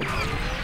you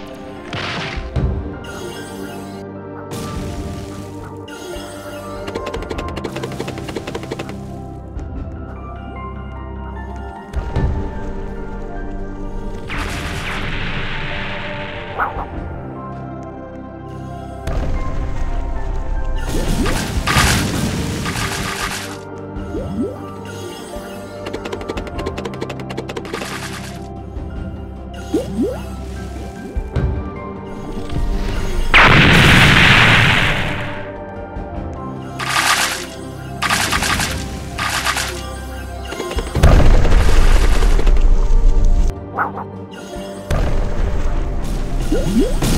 Mm-hmm.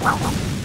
Welcome.